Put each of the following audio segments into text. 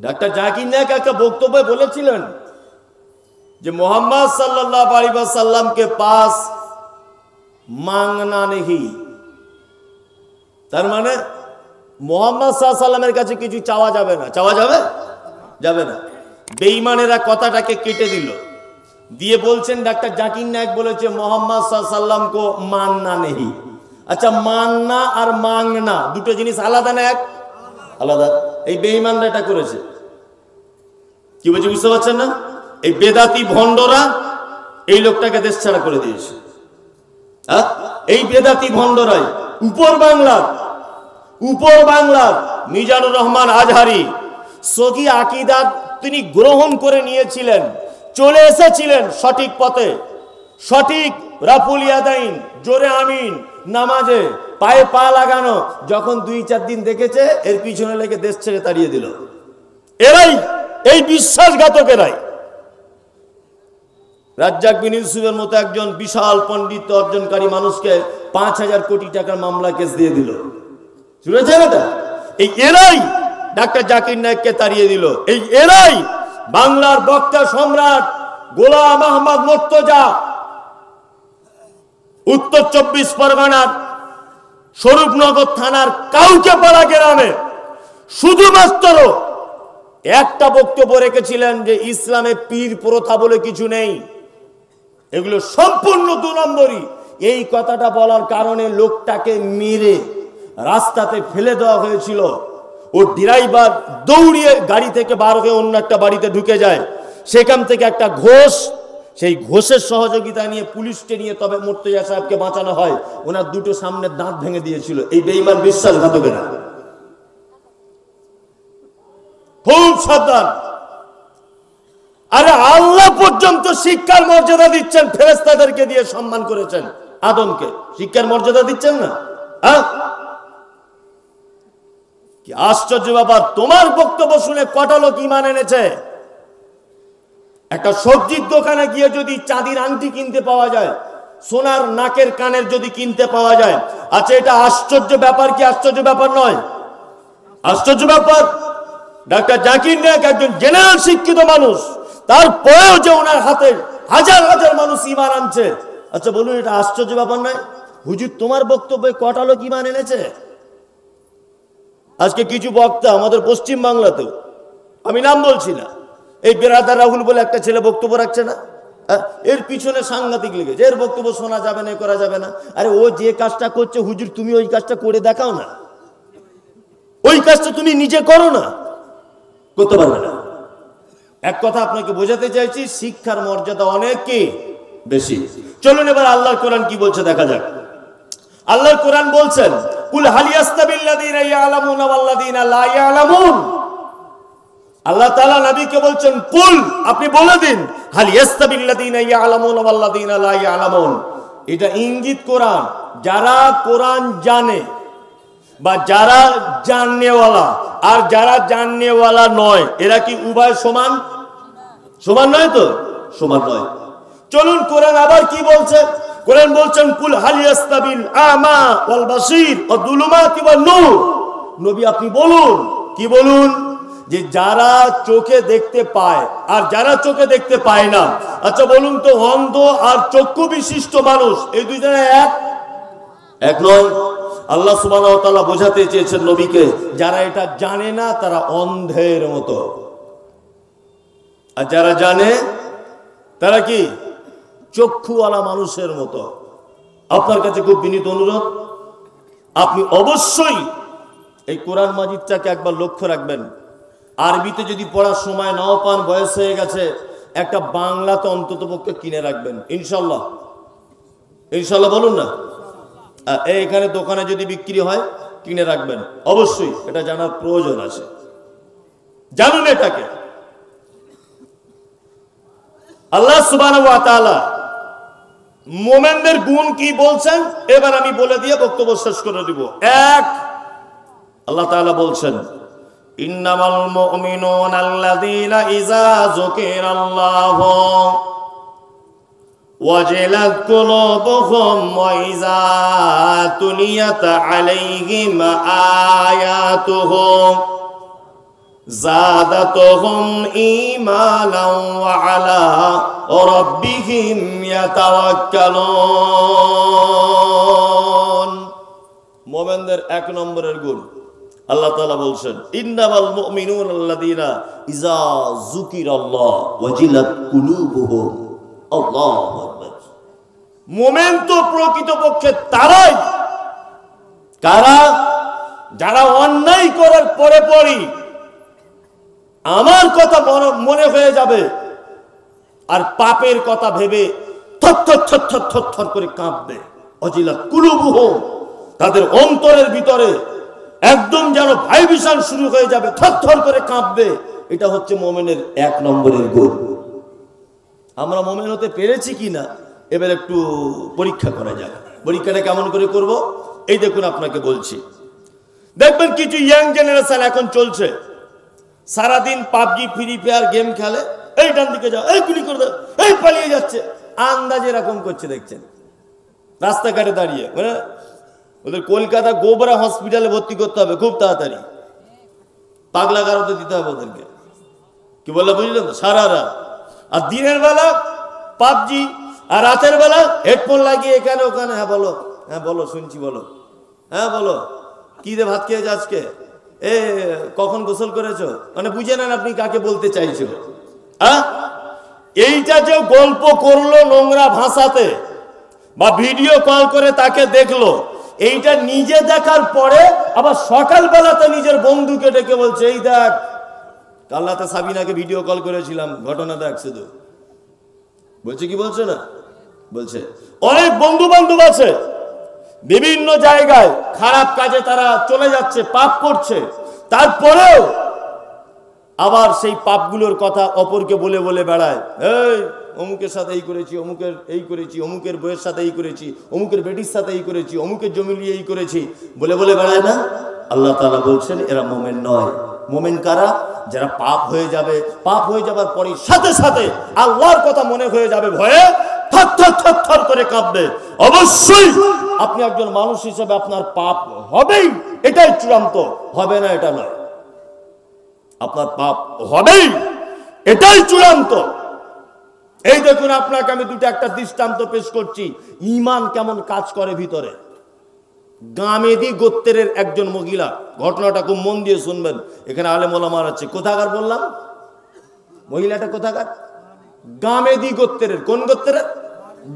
Doctor Zakir Naik একটা বক্তব্যে বলেছিলেন যে মোহাম্মদ সাল্লাহ সাল্লামকে পাস মাংনা নেহি। তার মানে মোহাম্মদ সাল্লামের কাছে কিছু চাওয়া যাবে না। চাওয়া যাবে? যাবে না। বেইমানেরা কথাটাকে কেটে দিল। দিয়ে বলছেন, ডাক্তার জাকির নায়ক বলেছে, মোহাম্মদ সাল্লাম কো মান্না নেহি। আচ্ছা মান্না আর মাংনা দুটো জিনিস আলাদা না এক? আলাদা। এই বেইমানরা এটা করেছে। কি বলছে, বুঝতে পারছেন না? এই বেদাতি ভণ্ডরা এই লোকটাকে দেশ ছাড়া করে দিয়েছে। হ্যাঁ? এই বেদাতি ভণ্ডরাই। উপর বাংলার উপর বাংলার মিজানুর রহমান আজহারি, সগি আকিদার তিনি গ্রহণ করে নিয়েছিলেন, চলে এসেছিলেন সঠিক পথে। সঠিক, রাফুল ইয়াদাইন, জোরে আমিন, নামাজে পায়ে পা লাগানো, যখন দুই চার দিন দেখেছে, এর পিছনে লেগে দেশ ছেড়ে তাড়িয়ে দিল। এরাই এই বিশ্বাসঘাতকেরাই। রাজ্জাক বিন ইউসুফের মতো একজন বিশাল পণ্ডিত, অর্জনকারী মানুষকে পাঁচ হাজার কোটি টাকার মামলা কেস দিয়ে দিল। শুনেছেন এটা? এই এরাই ডাক্তার জাকির নায়ককে তাড়িয়ে দিল। এই এরাই বাংলার বক্তা সম্রাট গোলাম আহমদ মোর্তজা উত্তর চব্বিশ পরগনার স্বরূপনগর থানার কাউকে পাড়া গ্রামে শুধুমাত্র একটা বক্তব্য রেখেছিলেন যে ইসলামে পীর প্রথা বলে কিছু নেই। এগুলো সম্পূর্ণ দু নম্বরই। এই কথাটা বলার কারণে লোকটাকে মেরে রাস্তাতে ফেলে দেওয়া হয়েছিল। ও ড্রাইভার দৌড়িয়ে গাড়ি থেকে বার হয়ে অন্য একটা বাড়িতে ঢুকে যায়। সেখান থেকে একটা ঘোষ সেই ঘোষের সহযোগিতা নিয়ে, পুলিশকে নিয়ে তবে মুর্তজা সাহেবকে বাঁচানো হয়। ওনার দুটো সামনের দাঁত ভেঙে দিয়েছিল। এই বেইমান বিশ্বাসঘাতকেরা। খুব সাবধান। আরে আল্লাহ পর্যন্ত শিক্ষার মর্যাদা দিচ্ছেন ফেরেস্তাদেরকে দিয়ে সম্মান করেছেন, আদমকে। শিক্ষার মর্যাদা দিচ্ছেন না? হ্যাঁ? কি আশ্চর্য ব্যাপার, তোমার বক্তব্য শুনে কটা লোক ইমান এনেছে? একটা সবজির দোকানে গিয়ে যদি চাঁদির আংটি কিনতে পাওয়া যায়, সোনার নাকের কানের যদি কিনতে পাওয়া যায় আচ্ছা এটা আশ্চর্য ব্যাপার কি? আশ্চর্য ব্যাপার নয়। আশ্চর্য ব্যাপার, ডাক্তার জাকির নায়ক একজন জেনারেল শিক্ষিত মানুষ তারপরেও যে ওনার হাতে হাজার হাজার মানুষ ইমান আনছে। আচ্ছা বলুন, এটা আশ্চর্য ব্যাপার নয়? হুজুর, তোমার বক্তব্যে কটা লোক ইমান এনেছে? আজকে কিছু বক্তা আমাদের পশ্চিম বাংলাতেও আমি নাম বলছি না। এই বেরাদার রাহুল বলে একটা ছেলে বক্তব্য রাখছে না? হ্যাঁ, এর পিছনে সাংঘাতিক লেগেছে। এর বক্তব্য শোনা যাবে না করা যাবে না। আরে ও যে কাজটা করছে হুজুর তুমি ওই কাজটা করে দেখাও না। ওই কাজটা তুমি নিজে করো না। করতে পারবে না। এক কথা আপনাকে বোঝাতে চাইছি শিক্ষার মর্যাদা অনেক বেশি। চলুন এবার আল্লাহর কোরআন কি বলছে দেখা যাক। আল্লাহর কোরআন বলছেন কুল হালিয়াস্তাবিল্লাযীনা ইয়ালামুনা ওয়াল্লাযীনা লা ইয়ালামুন। আল্লাহ তাআলা নবীকে বলছেন, কুল, আপনি বলে দিন হালিয়াস্তাবিল্লাযীনা ইয়ালামুনা ওয়াল্লাযীনা লা ইয়ালামুন। এটা ইঙ্গিত কোরআন। যারা কোরআন জানে বা যারা জাননেওয়ালা আর যারা জাননেওয়ালা নয়, এরা কি উভয় সমান? সমান নয় তো? সমান নয়। চলুন কোরআন আবার কি বলছে? কোরআন বলছেন, কুল হালিয়াস্তাবিল আমা ওয়াল বাসির ওয়া দুলুমাতি ওয়ান নূর। নবী, আপনি বলুন, কি বলুন? যে যারা চোখে দেখতে পায় আর যারা চোখে দেখতে পায় না আচ্ছা বলুন তো অন্ধ আর চক্ষু বিশিষ্ট মানুষ এই দুইজনে এক? এক নয়। আল্লাহ সুবাহ বোঝাতে চেয়েছেন নবীকে যারা এটা জানে না তারা অন্ধের মতো। আর যারা জানে তারা কি? চক্ষুওয়ালা মানুষের মতো। আপনার কাছে খুব বিনীত অনুরোধ আপনি অবশ্যই এই কোরআন মাজিদটাকে একবার লক্ষ্য রাখবেন। আরবিতে যদি পড়ার সময় নাও পান, বয়স হয়ে গেছে, একটা বাংলাতে অন্তত পক্ষে কিনে রাখবেন ইনশাল্লাহ ইনশাল্লাহ বলুন না। এখানে দোকানে যদি বিক্রি হয়, কিনে রাখবেন। অবশ্যই, এটা জানার প্রয়োজন আছে। জানুন এটাকে। আল্লাহ ওয়া মোমেনদের গুণ কি বলছেন? এবার আমি বলে দিয়ে বক্তব্য শেষ করে দিব। এক, আল্লাহ তাআলা বলছেন ইন্নামাল মুমিনুনা আল্লাযীনা ইযা যুকিরাল্লাহু وجلت قلوبهم وإذا تليت عليهم آياته زادتهم إيمانا وعلى ربهم يتوكلون মোমেনদের এক নম্বরের গুণ আল্লাহ তালা বলছেন, ইন্নামাল মুমিনুন আল্লাযীনা ইজা যুকিরাল্লাহ ওয়াজিলাত কুলুবুহুম। আল্লাহু আকবার। মোমেন তো প্রকৃতপক্ষে তারাই। কারা? যারা অন্যায় করার পরে পরই। আমার কথা মনে- হয়ে যাবে। আর পাপের কথা ভেবে থর থর থর করে কাঁপবে। অজিলা কুলুবুহ তাদের অন্তরের ভিতরে একদম যেন ভাইবিশন শুরু হয়ে যাবে, থর থর করে কাঁপবে। এটা হচ্ছে মোমেনের এক নম্বরের গুণ আমরা মোমেন হতে পেরেছি কিনা, এবার একটু পরীক্ষা করা যাক। পরীক্ষাটা কেমন করে করব? এই দেখুন আপনাকে বলছি। দেখবেন কিছু ইয়াং জেনারেশন এখন চলছে। সারাদিন পাবজি, ফ্রি ফায়ার গেম খেলে, এই ডান দিকে যাও, এই গুলি করে দাও, এই পালিয়ে যাচ্ছে। আন্দাজ এরকম করছে, দেখছেন। রাস্তাঘাটে দাঁড়িয়ে মানে ওদের কলকাতা গোবরা হসপিটালে ভর্তি করতে হবে, খুব তাড়াতাড়ি। পাগলা কারোতে দিতে হবে ওদেরকে। কি বলল বুঝলেন তো? সারা রাত। আর দিনের বেলা পাবজি, আর রাতের বেলা হেডফোন লাগিয়ে এখানে ওখানে হ্যাঁ বলো হ্যাঁ বলো, শুনছি, বলো। হ্যাঁ বলো, কি রে ভাত খেয়েছে আজকে? এ, কখন গোসল করেছ? মানে বুঝে নেন আপনি কাকে বলতে চাইছো। হ্যাঁ এইটা যে গল্প করল নোংরা ভাষাতে, বা ভিডিও কল করে তাকে দেখল এইটা নিজে দেখার পরে আবার সকালবেলাতে নিজের বন্ধুকে ডেকে বলছে, এই দেখ, কাল রাতে সাবিনাকে ভিডিও কল করেছিলাম, ঘটনা দেখ শুধু। বলছে, কি বলছে না? বলছে, অনেক বন্ধু বান্ধব আছে, বিভিন্ন জায়গায় খারাপ কাজে তারা চলে যাচ্ছে, পাপ করছে। তারপরেও আবার সেই পাপগুলোর কথা অপরকে বলে বলে বেড়ায়। এই অমুকের সাথে এই করেছি, অমুকের এই করেছি, অমুকের বইয়ের সাথে এই করেছি, অমুকের বেটির সাথে এই করেছি, অমুকের জমি নিয়ে এই করেছি। বলে বলে বেড়ায় না? আল্লাহ তালা বলছেন, এরা মোমেন নয়। মোমেন কারা? যারা পাপ হয়ে যাবে। পাপ হয়ে যাবার পরে সাথে সাথে আল্লাহর কথা মনে হয়ে যাবে ভয়ে থর করে কাঁপবে। অবশ্যই আপনি একজন মানুষ হিসেবে আপনার পাপ হবেই, এটাই চূড়ান্ত। হবে না, এটা নয়। আপনার পাপ হবেই, এটাই চূড়ান্ত। এই দেখুন আপনাকে আমি দুটো একটা দৃষ্টান্ত পেশ করছি। ইমান কেমন কাজ করে ভিতরে? গামেদি গোত্রের একজন মহিলা, ঘটনাটা খুব মন দিয়ে শুনবেন। এখানে আলেম ওলামার আছে। কোথাকার বললাম? মহিলাটা কোথাকার? গামেদি গোত্রের। কোন গোত্রের?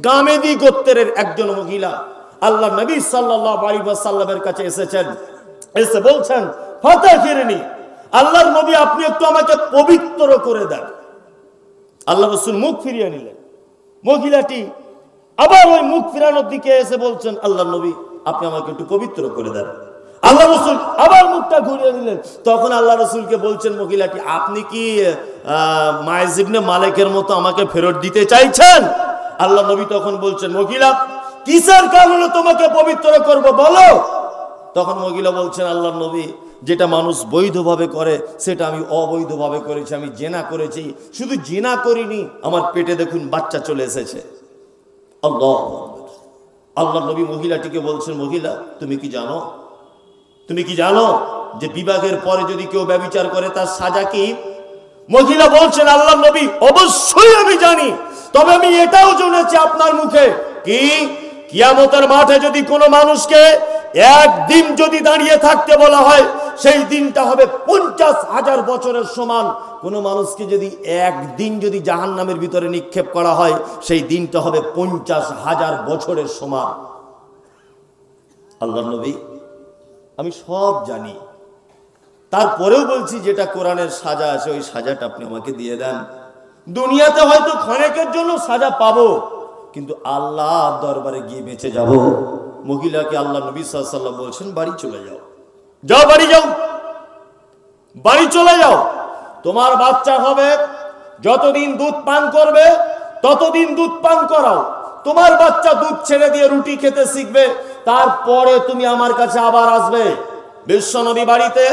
গামেদি গোত্রের একজন মহিলা। আল্লাহ নবী আলাইহি কাছে এসেছেন। এসে বলছেন ফাতা ফিরনি আল্লাহর নবী আপনি একটু আমাকে পবিত্র করে দেন। আল্লাহ রসুল মুখ ফিরিয়ে নিলেন। মহিলাটি আবার ওই মুখ ফিরানোর দিকে এসে বলছেন, আল্লাহ নবী, আপনি আমাকে একটু পবিত্র করে দেন। আল্লাহ রসুল আবার মুখটা ঘুরিয়ে দিলেন তখন আল্লাহ রসুলকে বলছেন, মহিলাটি, আপনি কি মায়েজিবনে মালিকের মতো আমাকে ফেরত দিতে চাইছেন? আল্লাহ নবী তখন বলছেন, মহিলা, কিসের কারণে তোমাকে পবিত্র করব বলো? তখন মহিলা বলছেন, আল্লাহ নবী যেটা মানুষ বৈধভাবে করে, সেটা আমি অবৈধভাবে করেছি, আমি জেনা করেছি। শুধু জেনা করিনি, আমার পেটে দেখুন বাচ্চা চলে এসেছে। আল্লাহ আল্লাহ নবী মহিলাটিকে বলছেন, মহিলা, তুমি কি জানো? তুমি কি জানো যে বিবাহের পরে যদি কেউ ব্যবিচার করে, তার সাজা কি? মহিলা বলছেন আল্লাহ নবী, অবশ্যই আমি জানি, তবে আমি এটাও জেনেছি আপনার মুখে কি? কিয়ামতের মাঠে যদি কোনো মানুষকে একদিন যদি দাঁড়িয়ে থাকতে বলা হয় সেই দিনটা হবে পঞ্চাশ হাজার বছরের সমান। কোনো মানুষকে যদি একদিন যদি জাহান নামের ভিতরে নিক্ষেপ করা হয়, সেই দিনটা হবে পঞ্চাশ হাজার বছরের সমান। আল্লাহ নবী, আমি সব জানি। তারপরেও বলছি, যেটা কোরআনের সাজা আছে, ওই সাজাটা আপনি আমাকে দিয়ে দেন। দুনিয়াতে হয়তো ক্ষণেকের জন্য সাজা পাবো, কিন্তু আল্লাহ দরবারে গিয়ে বেঁচে যাব। মহিলাকে আল্লাহ নবী সাল্লাম বলছেন, বাড়ি চলে যাও। যাও, বাড়ি যাও। বাড়ি চলে যাও। তোমার বাচ্চা হবে, যতদিন দুধ পান করবে, ততদিন দুধ পান করাও। তোমার বাচ্চা দুধ ছেড়ে দিয়ে রুটি খেতে শিখবে, তারপরে তুমি আমার কাছে আবার আসবে। বিশ্বনবী বাড়িতে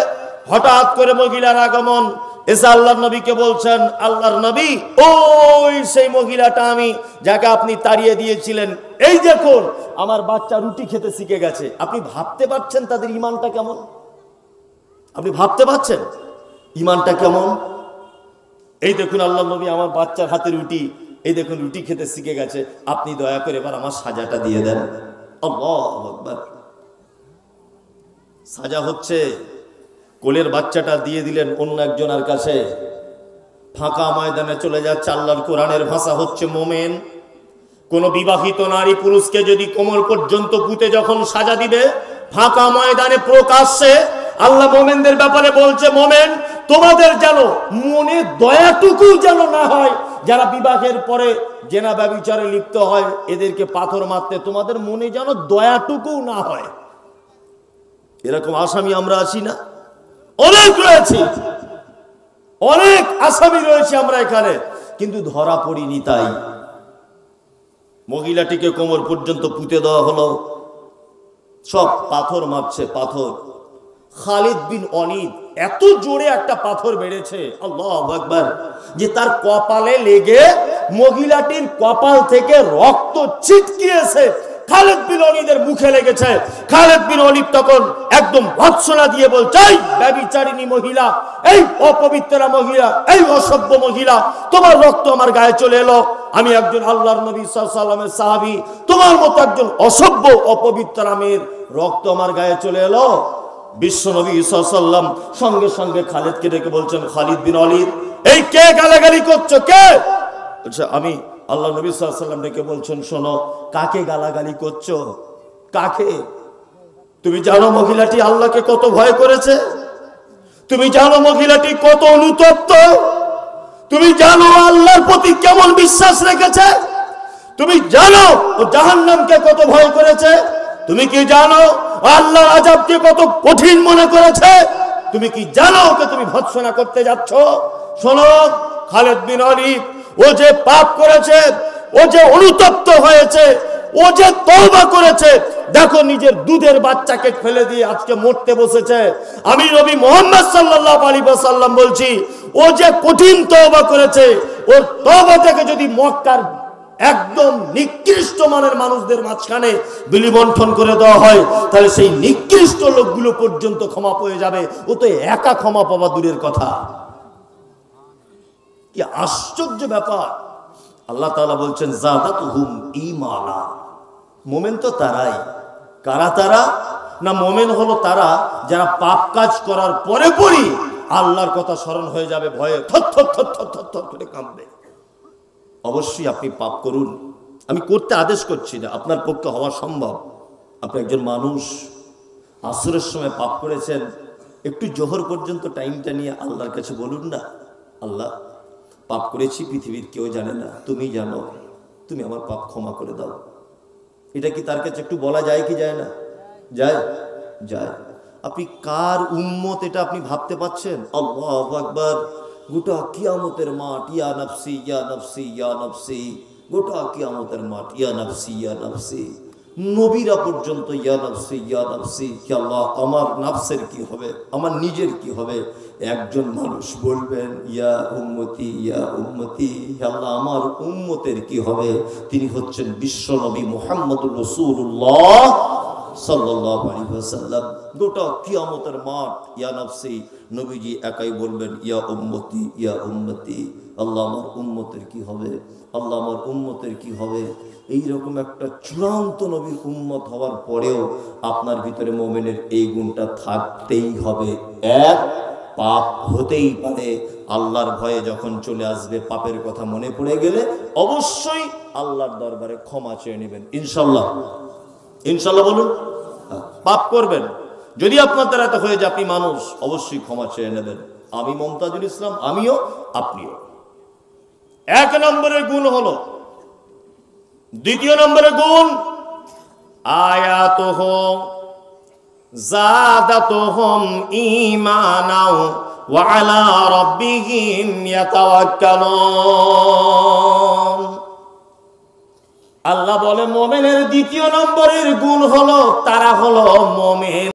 হঠাৎ করে মহিলার আগমন। এসে আল্লাহর নবীকে বলছেন, আল্লাহর নবী, ওই সেই মহিলাটা আমি যাকে আপনি তাড়িয়ে দিয়েছিলেন। এই দেখুন, আমার বাচ্চা রুটি খেতে শিখে গেছে। আপনি ভাবতে পারছেন তাদের ইমানটা কেমন? আপনি ভাবতে পারছেন? ইমানটা কেমন? এই দেখুন আল্লাহ নবী আমার বাচ্চার হাতে রুটি, এই দেখুন রুটি খেতে শিখে গেছে। আপনি দয়া করে এবার আমার সাজাটা দিয়ে দেন। সাজা হচ্ছে, কোলের বাচ্চাটা দিয়ে দিলেন অন্য একজনের কাছে। ফাঁকা ময়দানে চলে যাচ্ছে, আল্লাহর কোরআনের ভাষা হচ্ছে মোমেন। কোন বিবাহিত নারী পুরুষকে যদি কোমর পর্যন্ত পুঁতে যখন সাজা দিবে, ফাঁকা ময়দানে প্রকাশ্যে আল্লাহ মোমেনদের ব্যাপারে বলছে, মোমেন, তোমাদের যেন মনে দয়াটুকু যেন না হয়, যারা বিবাহের পরে জেনা ব্যবিচারে লিপ্ত হয়, এদেরকে পাথর মারতে তোমাদের মনে যেন দয়াটুকু না হয়। এরকম আসামি আমরা আছি না? অনেক রয়েছে। অনেক আসামি রয়েছে আমরা এখানে, কিন্তু ধরা পড়িনি তাই। মহিলাটিকে কোমর পর্যন্ত পুঁতে দেওয়া হলো। সব পাথর মাপছে পাথর। খালিদ বিন অনিদ, এত জোরে একটা পাথর বেড়েছে, আল্লাহ একবার যে তার কপালে লেগে মহিলাটির কপাল থেকে রক্ত ছিটকিয়েছে। খালেদ বিন মুখে লেগেছে। খালেদ বিন তখন একদম ভৎসনা দিয়ে বলছে, "এই ব্যভিচারিণী মহিলা, এই অপবিত্রা মহিলা, এই অসভ্য মহিলা, তোমার রক্ত আমার গায়ে চলে এলো। আমি একজন আল্লাহর নবী সাল্লামের সাহাবি, তোমার মতো একজন অসভ্য অপবিত্রা মেয়ের রক্ত আমার গায়ে চলে এলো। বিশ্ব নবী সাল্লাম সঙ্গে সঙ্গে খালিদকে ডেকে বলছেন, খালিদ বিন অলিদ এই কে গালাগালি করছ, কে? আমি আল্লাহ নবী সাল্লাম ডেকে বলছেন, শোনো, কাকে গালাগালি করছ? কাকে? তুমি জানো মহিলাটি আল্লাহকে কত ভয় করেছে? তুমি জানো মহিলাটি কত অনুতপ্ত? তুমি জানো আল্লাহর প্রতি কেমন বিশ্বাস রেখেছে? তুমি জানো ও জাহান্নামকে কত ভয় করেছে? তুমি কি জানো আল্লাহ আজাবকে কত কঠিন মনে করেছে? তুমি কি জানো ওকে তুমি ভৎসনা করতে যাচ্ছ? শোনো, খালেদ বিন অলিদ ও যে পাপ করেছে, ও যে অনুতপ্ত হয়েছে, ও যে তওবা করেছে, দেখো নিজের দুধের বাচ্চাকে ফেলে দিয়ে আজকে মরতে বসেছে। আমি নবী মোহাম্মদ সাল্লাল্লাহু আলাইহি ওয়াসাল্লাম বলছি, ও যে কঠিন তওবা করেছে, ওর তওবা থেকে যদি মক্কার একদম নিকৃষ্ট মানের মানুষদের মাঝখানে বিলি বন্টন করে দেওয়া হয়, তাহলে সেই নিকৃষ্ট লোকগুলো পর্যন্ত ক্ষমা পেয়ে যাবে। ও তো একা ক্ষমা পাওয়া দূরের কথা। কি আশ্চর্য ব্যাপার। আল্লাহ তাআলা বলছেন জাদাত হুম ইমানা মোমেন তো তারাই। কারা তারা? না, মোমেন হলো তারা যারা পাপ কাজ করার পরে পরই আল্লাহর কথা স্মরণ হয়ে যাবে, ভয়ে থর থর থর থর থর থর করে কাঁপবে। অবশ্যই আপনি পাপ করুন। আমি করতে আদেশ করছি না, আপনার পক্ষে হওয়া সম্ভব। আপনি একজন মানুষ, আসরের সময় পাপ করেছেন, একটু জোহর পর্যন্ত টাইমটা নিয়ে আল্লাহর কাছে বলুন না, আল্লাহ, পাপ করেছি, পৃথিবীর কেউ জানে না, তুমি জানো, তুমি আমার পাপ ক্ষমা করে দাও। এটা কি তার কাছে একটু বলা যায় কি যায় না? যায় যায়। আপনি কার উম্মত এটা আপনি ভাবতে পাচ্ছেন আল্লাহ আকবার। গোটা কিয়ামতের মাঠ, ইয়া নফসি ইয়া নফসি ইয়া নফসি। গোটা কিয়ামতের মাঠ, ইয়া নফসি ইয়া নফসি। নবীরা পর্যন্ত ইয়া নফসি ইয়া নফসি। আল্লাহ, আমার নাফসের কি হবে? আমার নিজের কি হবে? একজন মানুষ বলবেন, ইয়া উম্মতি ইয়া উম্মতি। আল্লাহ, আমার উম্মতের কি হবে? তিনি হচ্ছেন বিশ্ব নবী মোহাম্মদুর রসুল্লাহ সাল্লাল্লাহু আলাইহি ওয়াসাল্লাম। গোটা কিয়ামতের মাঠ, ইয়া নফসি, নবীজি একাই বলবেন, ইয়া উম্মতি ইয়া উম্মতি, আল্লাহ আমার উম্মতের কি হবে? আল্লাহ আমার উম্মতের কি হবে? এই রকম একটা চূড়ান্ত নবীর উম্মত হওয়ার পরেও আপনার ভিতরে মোমেনের এই গুণটা থাকতেই হবে। এক, পাপ হতেই পারে। আল্লাহর ভয়ে যখন চলে আসবে, পাপের কথা মনে পড়ে গেলে অবশ্যই আল্লাহর দরবারে ক্ষমা চেয়ে নেবেন। ইনশাল্লাহ ইনশাল্লাহ বলুন। পাপ করবেন। যদি আপনার দ্বারা এত হয়ে যায়, আপনি মানুষ, অবশ্যই ক্ষমা চেয়ে নেবেন। আমি মমতাজুল ইসলাম, আমিও, আপনিও। এক নম্বরের গুণ হল, দ্বিতীয় নম্বরের গুণ আয়াত হোম জাদাতুহুম ঈমানাও, ওয়া আলা রাব্বিহিম ইয়াতাওয়াক্কালুন। আল্লাহ বলে মোমেনের দ্বিতীয় নম্বরের গুণ হলো তারা হলো মোমেন।